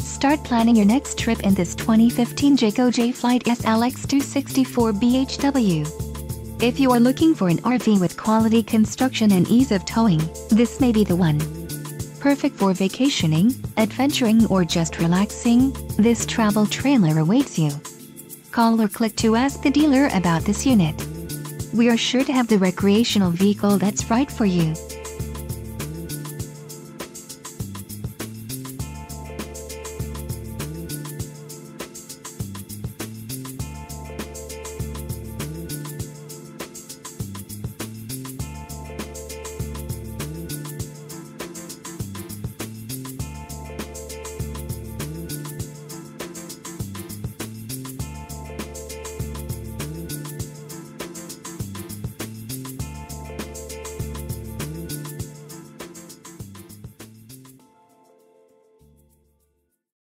Start planning your next trip in this 2015 Jayco Jay Flight SLX 264 BHW. If you are looking for an RV with quality construction and ease of towing, this may be the one. Perfect for vacationing, adventuring or just relaxing, this travel trailer awaits you. Call or click to ask the dealer about this unit. We are sure to have the recreational vehicle that's right for you.